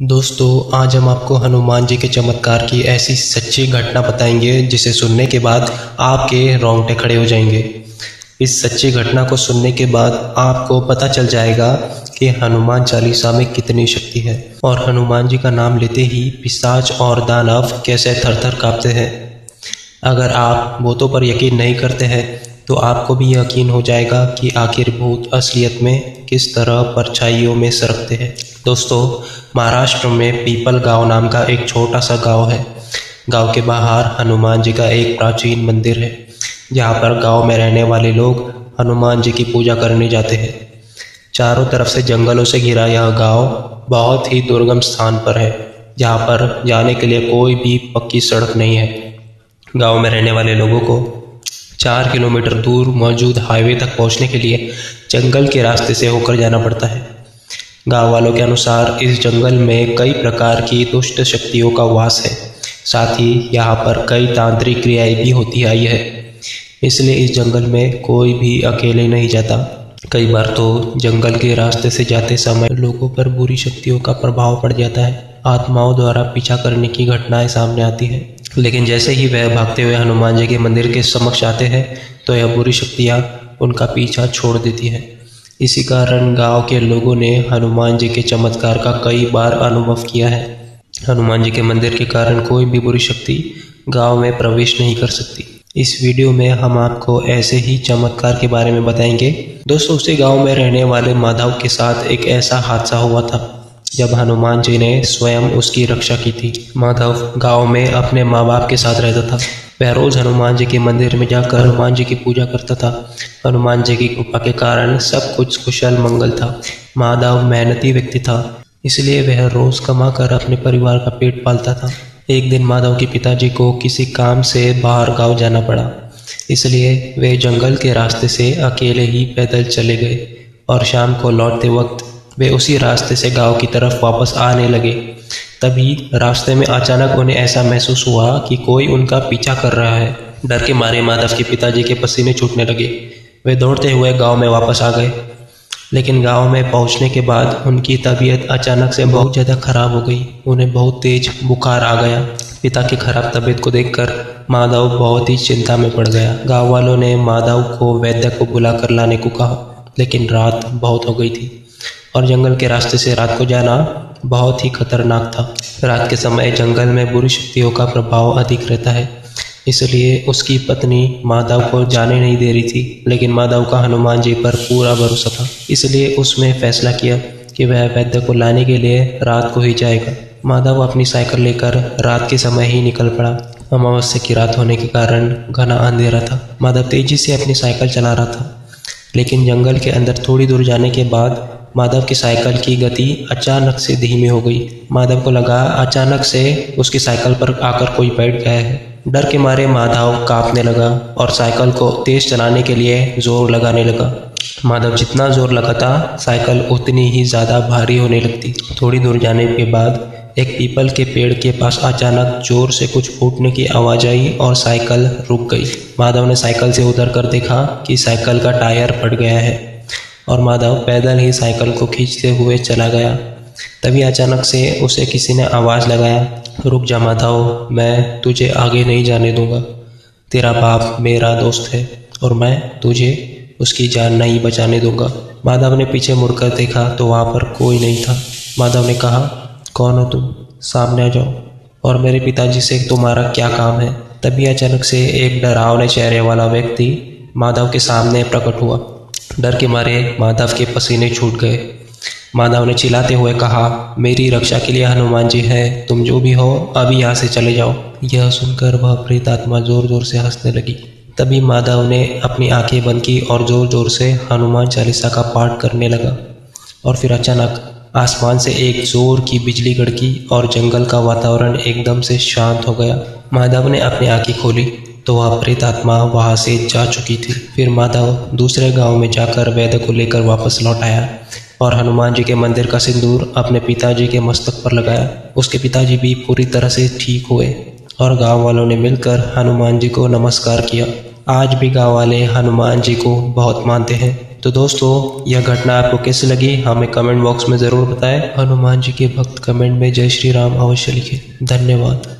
दोस्तों, आज हम आपको हनुमान जी के चमत्कार की ऐसी सच्ची घटना बताएँगे, जिसे सुनने के बाद आपके रोंगटे खड़े हो जाएँगे। इस सच्ची घटना को सुनने के बाद आपको पता चल जाएगा कि हनुमान चालीसा में कितनी शक्ति है। और हनुमान जी का नाम लेते ही पिशाच और दानव कैसे थर थर कांपते हैं। अगर आप भूतों पर यकीन नहीं करते हैं तो आपको भी यकीन हो जाएगा कि आखिर भूत असलियत में किस तरह परछाइयों में सरकते हैं। दोस्तों, महाराष्ट्र में पीपल गाँव नाम का एक छोटा सा गाँव है। गाँव के बाहर हनुमान जी का एक प्राचीन मंदिर है, जहाँ पर गाँव में रहने वाले लोग हनुमान जी की पूजा करने जाते हैं। चारों तरफ़ से जंगलों से घिरा यह गाँव बहुत ही दुर्गम स्थान पर है, जहाँ पर जाने के लिए कोई भी पक्की सड़क नहीं है। गाँव में रहने वाले लोगों को चार किलोमीटर दूर मौजूद हाईवे तक पहुँचने के लिए जंगल के रास्ते से होकर जाना पड़ता है। गाँव वालों के अनुसार इस जंगल में कई प्रकार की दुष्ट शक्तियों का वास है। साथ ही यहाँ पर कई तांत्रिक क्रियाएँ भी होती आई है। इसलिए इस जंगल में कोई भी अकेले नहीं जाता। कई बार तो जंगल के रास्ते से जाते समय लोगों पर बुरी शक्तियों का प्रभाव पड़ जाता है। आत्माओं द्वारा पीछा करने की घटनाएँ सामने आती है। लेकिन जैसे ही वह भागते हुए हनुमान जी के मंदिर के समक्ष आते हैं तो यह बुरी शक्तियाँ उनका पीछा छोड़ देती है। इसी कारण गाँव के लोगों ने हनुमान जी के चमत्कार का कई बार अनुभव किया है। हनुमान जी के मंदिर के कारण कोई भी बुरी शक्ति गाँव में प्रवेश नहीं कर सकती। इस वीडियो में हम आपको ऐसे ही चमत्कार के बारे में बताएँगे। दोस्तों, उसी गाँव में रहने वाले माधव के साथ एक ऐसा हादसा हुआ था। जब हनुमान जी ने स्वयं उसकी रक्षा की थी, माधव गाँव में अपने माँ बाप के साथ रहता था। वह रोज हनुमान जी के मंदिर में जाकर हनुमान जी की पूजा करता था। हनुमान जी की कृपा के कारण सब कुछ कुशल मंगल था। माधव मेहनती व्यक्ति था, इसलिए वह रोज कमा कर अपने परिवार का पेट पालता था। एक दिन माधव के पिताजी को किसी काम से बाहर गाँव जाना पड़ा। इसलिए वे जंगल के रास्ते से अकेले ही पैदल चले गए और शाम को लौटते वक्त वे उसी रास्ते से गाँव की तरफ़ वापस आने लगे। तभी रास्ते में अचानक उन्हें ऐसा महसूस हुआ कि कोई उनका पीछा कर रहा है। डर के मारे माधव के पिताजी के पसीने छूटने लगे। वे दौड़ते हुए गाँव में वापस आ गए। लेकिन गाँव में पहुँचने के बाद उनकी तबीयत अचानक से बहुत ज़्यादा खराब हो गई। उन्हें बहुत तेज बुखार आ गया। पिता की खराब तबीयत को देखकर माधव बहुत ही चिंता में पड़ गया। गाँव वालों ने माधव को वैद्य को बुलाकर लाने को कहा, लेकिन रात बहुत हो गई थी। और जंगल के रास्ते से रात को जाना बहुत ही खतरनाक था। रात के समय जंगल में बुरी शक्तियों का प्रभाव अधिक रहता है। इसलिए उसकी पत्नी माधव को जाने नहीं दे रही थी, लेकिन माधव का हनुमान जी पर पूरा भरोसा था। इसलिए उसने फैसला किया कि वह वैद्य को लाने के लिए रात को ही जाएगा। माधव अपनी साइकिल लेकर रात के समय ही निकल पड़ा। अमावस्या की रात होने के कारण घना अंधेरा था। माधव तेज़ी से अपनी साइकिल चला रहा था, लेकिन जंगल के अंदर थोड़ी दूर जाने के बाद माधव की साइकिल की गति अचानक से धीमी हो गई। माधव को लगा, अचानक से उसकी साइकिल पर आकर कोई बैठ गया है। डर के मारे माधव कांपने लगा और साइकिल को तेज चलाने के लिए ज़ोर लगाने लगा। माधव जितना ज़ोर लगाता, साइकिल उतनी ही ज़्यादा भारी होने लगती। थोड़ी दूर जाने के बाद एक पीपल के पेड़ के पास अचानक ज़ोर से कुछ फूटने की आवाज़ आई और साइकिल रुक गई। माधव ने साइकिल से उतर कर देखा कि साइकिल का टायर फट गया है। और माधव पैदल ही साइकिल को खींचते हुए चला गया। तभी अचानक से उसे किसी ने आवाज़ लगाया, रुक जा माधव, मैं तुझे आगे नहीं जाने दूँगा। तेरा बाप मेरा दोस्त है और मैं तुझे उसकी जान नहीं बचाने दूँगा। माधव ने पीछे मुड़कर देखा तो वहाँ पर कोई नहीं था। माधव ने कहा, कौन हो तुम? सामने आ जाओ। और मेरे पिताजी से तुम्हारा क्या काम है? तभी अचानक से एक डरावने चेहरे वाला व्यक्ति माधव के सामने प्रकट हुआ। डर के मारे माधव के पसीने छूट गए। माधव ने चिल्लाते हुए कहा, मेरी रक्षा के लिए हनुमान जी हैं, तुम जो भी हो अभी यहाँ से चले जाओ। यह सुनकर वह प्रेत आत्मा ज़ोर ज़ोर से हंसने लगी। तभी माधव ने अपनी आँखें बंद की और ज़ोर ज़ोर से हनुमान चालीसा का पाठ करने लगा और फिर अचानक आसमान से एक ज़ोर की बिजली गड़की और जंगल का वातावरण एकदम से शांत हो गया। माधव ने अपनी आँखें खोली। तो वह प्रेत आत्मा वहाँ से जा चुकी थी। फिर माधव दूसरे गाँव में जाकर वैद्य को लेकर वापस लौट आया और हनुमान जी के मंदिर का सिंदूर अपने पिताजी के मस्तक पर लगाया। उसके पिताजी भी पूरी तरह से ठीक हुए और गाँव वालों ने मिलकर हनुमान जी को नमस्कार किया। आज भी गाँव वाले हनुमान जी को बहुत मानते हैं। तो दोस्तों, यह घटना आपको कैसी लगी, हमें कमेंट बॉक्स में ज़रूर बताएँ। हनुमान जी के भक्त कमेंट में जय श्री राम अवश्य लिखें। धन्यवाद।